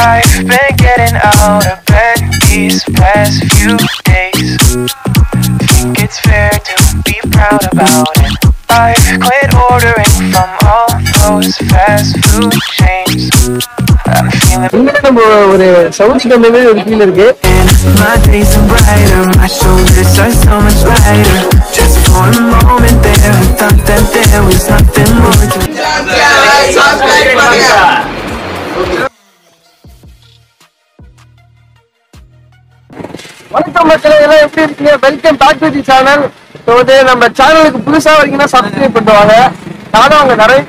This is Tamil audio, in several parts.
I've been getting out of bed these past few days. Think it's fair to be proud about it. I've quit ordering from all those fast food chains. I'm feeling. My days are brighter, my shoulders are so much lighter. Just for a moment there, I thought that there was nothing more to. வணக்கம் மக்களே எல்லாம் எப்படி இருக்கீங்க? Welcome back to the channel so வந்து நம்ம சேனலுக்கு புதுசாக வரீங்கன்னா சப்ஸ்கிரைப் பண்ணுவாங்க நானும் அவங்க நிறைய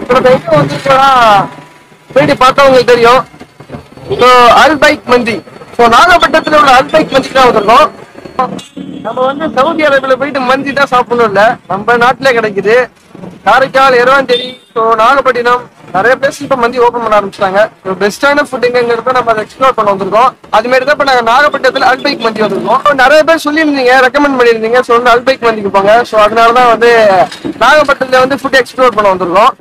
இப்போ எங்க வந்துருக்கோம்னா போயிட்டு பார்த்தவங்களுக்கு தெரியும். ஸோ அல் பைக் மந்தி ஸோ நாகப்பட்டினத்தில் உள்ள அல் பைக் மந்தி தான் வந்திருக்கோம். நம்ம வந்து சவுதி அரேபியில் போயிட்டு மந்தி தான் சாப்பிடணும் இல்லை. நம்ம நாட்டிலே கிடைக்குது. காரைக்கால் எருவாஞ்சேரி ஸோ நாகப்பட்டினம் நிறைய பிளேஸ் இப்போ மந்தி ஓப்பன் பண்ண ஆரம்பிச்சிட்டாங்க. பெஸ்ட்டான பெஸ்டான ஃபுட் எங்கிறத நம்ம அதை எக்ஸ்ப்ளோர் பண்ண வந்திருக்கோம். அது மாதிரி தான் இப்போ நாங்கள் நாகப்பட்டினத்தில் அல்பைக் மந்தி வந்திருக்கோம். நிறைய பேர் சொல்லியிருந்தீங்க ரெக்கமெண்ட் பண்ணியிருந்தீங்க. ஸோ வந்து அல்பைக் மந்திக்கு போங்க. ஸோ அதனால தான் வந்து நாகப்பட்டினத்தில் வந்து ஃபுட் எக்ஸ்ப்ளோர் பண்ண வந்திருக்கோம்.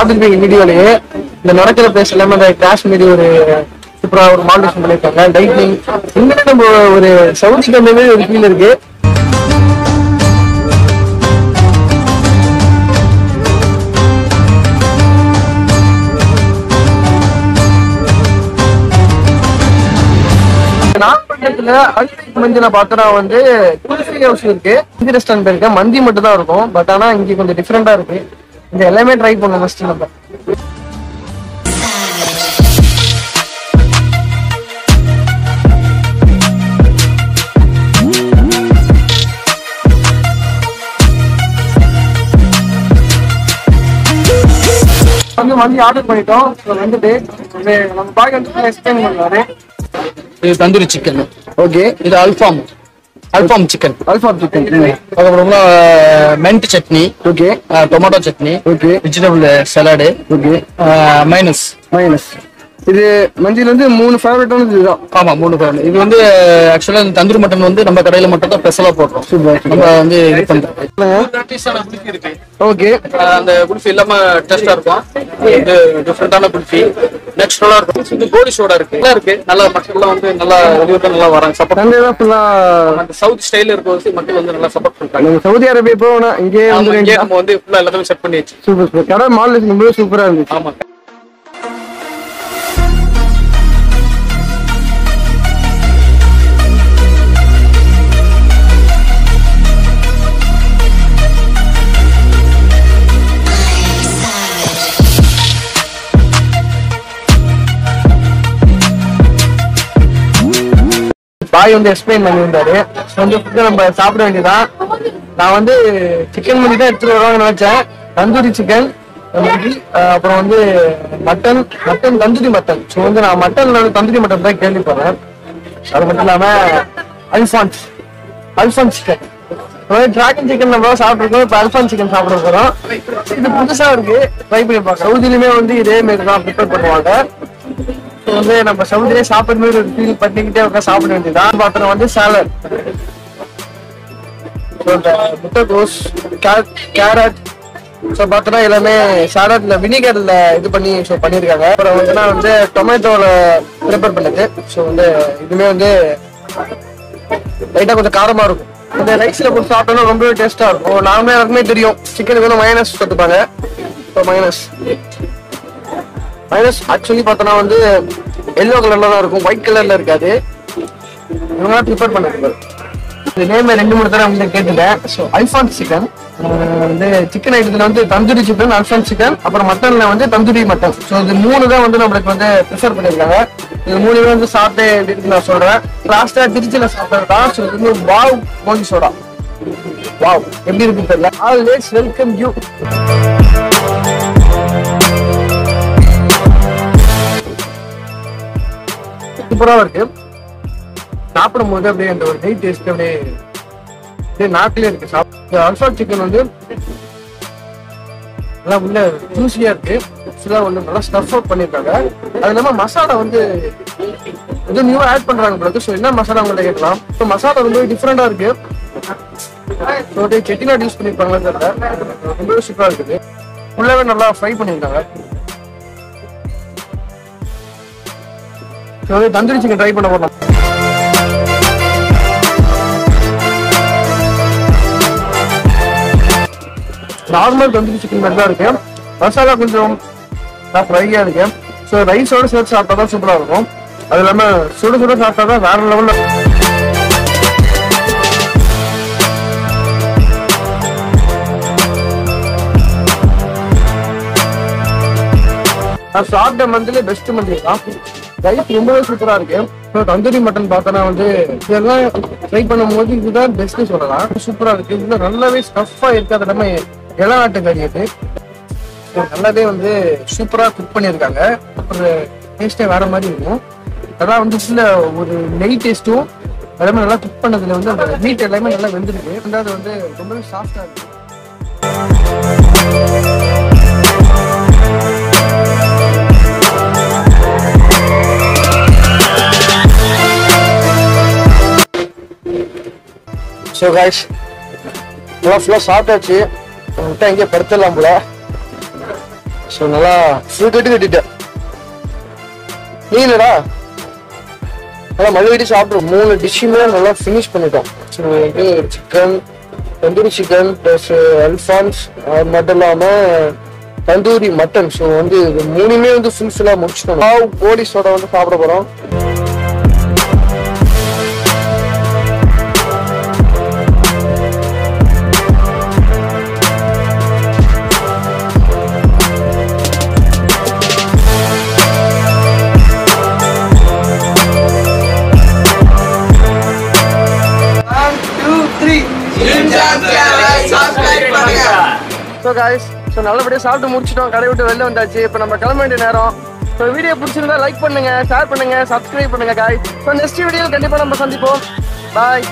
பார்த்துருப்பீங்க வீடியோலயே இந்த நடக்கிற பிளேஸ் எல்லாமே அந்த காஷ்மீரி ஒரு சூப்பரா ஒரு மால்டேஷன் பண்ணியிருக்காங்க லைட்னிங் இன்னும் நம்ம ஒரு சவுண்ட் கம்பெனி ஒரு ஃபீல் இருக்கு. நாகப்பட்டினத்துல அல்பைக் மஞ்சள் பார்த்தோன்னா வந்து குல்ஃபி ஹவுஸ் இருக்கு. மந்தி ரெஸ்டாரண்ட் போயிருக்கேன் மந்தி மட்டும் தான் இருக்கும். பட் ஆனா இங்க கொஞ்சம் டிஃப்ரெண்டா இருக்கு. இந்த எல்லாமே ட்ரை பண்ணுவோம் ஃபர்ஸ்ட் நம்ம வந்து மந்தி ஆர்டர் பண்ணிட்டோம் வந்துட்டு நம்ம பாய் வந்து எக்ஸ்பிளைன் பண்ணுவாரு. இது தந்தூரி சிக்கன் ஓகே இது அல்ஃபாம் அல்ஃபாம் சிக்கன் அல்ஃபா சிக்கன் அதுக்கப்புறம் mint chutney okay tomato chutney okay vegetable salad okay minus minus இது மந்தியில வந்து மூணு ஃபேவரட்டான இதுதான். ஆமா மூணு பேர் இது வந்து ஆக்சுவலா இந்த தந்தூரி மட்டன் வந்து நம்ம கடையில மட்டும் தான் ஸ்பெஷலா போடுறோம். நம்ம வந்து இது பண்றோம். ஓகே அந்த குல்ஃபி எல்லாமே டேஸ்டா இருக்கும். இது டிஃப்ரெண்டான குல்ஃபி. நேச்சுரலா இருக்கும். இது கோடி சோடா இருக்கு. நல்லா இருக்கு. நல்லா மக்கள் எல்லாம் வந்து நல்லா வெளியூர்ல நல்லா வராங்க. சப்போர்ட் தான் ஃபுல்லா அந்த சவுத் ஸ்டைல இருக்கிற மக்கள் வந்து நல்லா சப்போர்ட் பண்றாங்க நம்ம சவுதி அரேபியா போனா இங்கே வந்து நம்ம வந்து ஃபுல்லா எல்லாத்தையும் செட் பண்ணியாச்சு சூப்பர் சூப்பர். கடை மால் ரொம்பவே சூப்பரா இருந்துச்சு. ஆமா. பாய் வந்து எக்ஸ்பிளைன் பண்ணியிருந்தாரு. கொஞ்சம் வந்து ஃபுட்டு நம்ம சாப்பிட வேண்டியதான் நான் வந்து சிக்கன் மந்தி தான் எடுத்துட்டு வருவாங்கன்னு நினைச்சேன். தந்தூரி சிக்கன் மந்தி அப்புறம் வந்து mutton mutton tandoori mutton so வந்து நான் மட்டன் தந்தூரி மட்டன் தான் கேள்விப்படுறேன். அது மட்டும் இல்லாம அல்ஃபான்ஸ் அல்ஃபான்ஸ் சிக்கன் டிராகன் சிக்கன் நம்ம சாப்பிட்டுருக்கோம். இப்போ அல்ஃபான் சிக்கன் சாப்பிட போகிறோம் இது புதுசாக இருக்கு. ட்ரை பண்ணி பார்க்கலாம். சவுதியிலுமே வந்து இதே மாரி தான் ப்ரிப்பேர் பண்ணுவாங்க. வந்து நம்ம சவுதிலே சாப்பிடுற மாதிரி ஒரு ஃபீல் பண்ணிக்கிட்டே உட்காந்து சாப்பிட வேண்டியதான் பாத்திரம் வந்து சாலட் முட்டைகோஸ் கேரட் ஸோ பார்த்தோன்னா எல்லாமே சாலட்ல வினிகர்ல இது பண்ணி ஸோ பண்ணியிருக்காங்க. அப்புறம் வந்துன்னா வந்து டொமேட்டோல ப்ரிப்பேர் பண்ணது. ஸோ வந்து இதுவுமே வந்து லைட்டாக கொஞ்சம் காரமாக இருக்கும். இந்த ரைஸ்ல போட்டு சாப்பிட்டோம்னா ரொம்பவே டேஸ்ட்டாக இருக்கும். நார்மலாக எல்லாருக்குமே தெரியும். சிக்கனுக்கு வந்து மைனஸ் கற்றுப்பாங்க ஸோ மைனஸ் வைரஸ் ஆக்சுவலி பார்த்தோன்னா வந்து எல்லோ கலர்ல தான் இருக்கும் ஒயிட் கலர்ல இருக்காது. இவங்களாம் ப்ரிப்பேர் பண்ணது இந்த நேம் ரெண்டு மூணு தடவை வந்து கேட்டுட்டேன். ஸோ அல்ஃபான்ஸ் சிக்கன் வந்து சிக்கன் ஐட்டத்தில் வந்து தந்தூரி சிக்கன் அல்ஃபான் சிக்கன் அப்புறம் மட்டனில் வந்து தந்தூரி மட்டன் ஸோ இது மூணு தான் வந்து நம்மளுக்கு வந்து ப்ரிஃபர் பண்ணியிருக்காங்க. இது மூணுமே வந்து சாப்பிட்டு எப்படி நான் சொல்கிறேன் லாஸ்ட்டாக திருச்சியில் சாப்பிட்டது தான். ஸோ இது வந்து வாவ் கோலி சோடா. வாவ். எப்படி இருக்குன்னு தெரியல. ஆல்வேஸ் வெல்கம் யூ சூப்பராக இருக்கு. சாப்பிடும் போது அப்படியே அந்த ஒரு நெய் டேஸ்ட் அப்படியே அப்படியே நாக்கிலே இருக்கு. சாப்பிட்டு அல்ஃபா சிக்கன் வந்து நல்லா உள்ள ஜூஸியா இருக்கு. ஃபுல்லா வந்து நல்லா ஸ்டஃப் அவுட் பண்ணியிருக்காங்க. அது இல்லாமல் மசாலா வந்து இது நியூ ஆட் பண்றாங்க பிறகு ஸோ என்ன மசாலா உங்கள்ட்ட கேட்கலாம்? ஸோ மசாலா ரொம்ப டிஃப்ரெண்டா இருக்கு. ஸோ செட்டிநாட் யூஸ் பண்ணிருப்பாங்களே தெரியல. ரொம்பவே சூப்பராக இருக்குது. ஃபுல்லாகவே நல்லா ஃப்ரை பண்ணியிருக்காங்க. தந்தூரி சிக்கன் ட்ரை பண்ண போறோம் நார்மல் தந்தூரி சிக்கன் மாதிரி தான் இருக்கு. மசாலா கொஞ்சம் ஃப்ரையா இருக்கு ஸோ ரைஸோட சேர்த்து சாப்பிட்டா தான் சூப்பராக இருக்கும். அது இல்லாமல் சுட சுட சாப்பிட்டா தான் வேற லெவலில் நான் சாப்பிட்ட மந்த்ல பெஸ்ட் மந்த்லி தான் ரைஸ் ரொம்பவே சூப்பரா இருக்கு. இப்போ தந்தூரி மட்டன் பார்த்தோன்னா வந்து இதெல்லாம் ட்ரை பண்ணும்போது இதுதான் பெஸ்ட் சொல்லலாம். சூப்பரா இருக்கு. இதுல நல்லாவே ஸ்டஃபா இருக்கு அது எல்லாமே இளநாட்டு கறி அது. நல்லாவே வந்து சூப்பரா குக் பண்ணியிருக்காங்க. ஒரு டேஸ்டே வேற மாதிரி இருக்கும். அதான் வந்து சில ஒரு நெய் டேஸ்ட்டும் எல்லாமே நல்லா குக் பண்ணதுல வந்து அந்த மீட் எல்லாமே நல்லா வெந்திருக்கு. ரெண்டாவது வந்து ரொம்பவே சாஃப்டா இருக்கு. ஸோ காய்ஸ் நல்லா ஃபுல்லாக சாப்பிட்டாச்சு. விட்டா எங்கேயே படுத்துடலாம் போல. ஸோ நல்லா ஃபுல் கட்டு கட்டிட்டேன். நீ என்னடா நல்லா மறுபடி சாப்பிட்றோம் மூணு டிஷ்ஷுமே நல்லா ஃபினிஷ் பண்ணிட்டோம். ஸோ வந்து சிக்கன் தந்தூரி சிக்கன் ப்ளஸ் அல்ஃபான்ஸ் அது மட்டும் இல்லாமல் தந்தூரி மட்டன் ஸோ வந்து மூணுமே வந்து ஃபுல்ஃபில்லாக முடிச்சிட்டோம். பாவ் கோழி சோடா வந்து சாப்பிட போகிறோம் ஸோ காய்ஸ் ஸோ நல்லபடியாக சாப்பிட்டு முடிச்சிட்டோம். கடை விட்டு வெளில வந்தாச்சு. இப்போ நம்ம கிளம்ப வேண்டிய நேரம். ஸோ வீடியோ பிடிச்சிருந்தா லைக் பண்ணுங்க ஷேர் பண்ணுங்க சப்ஸ்கிரைப் பண்ணுங்க காய்ஸ் ஸோ நெக்ஸ்ட் வீடியோவில் கண்டிப்பாக நம்ம சந்திப்போம். பாய்